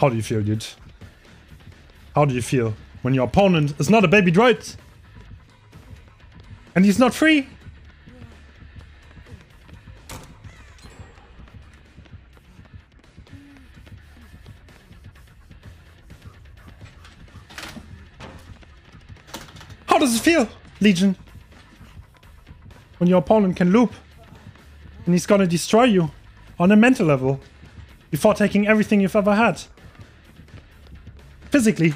How do you feel, dude? How do you feel when your opponent is not a baby droid? And he's not free? How does it feel, Legion? When your opponent can loop and he's gonna destroy you on a mental level before taking everything you've ever had. Physically,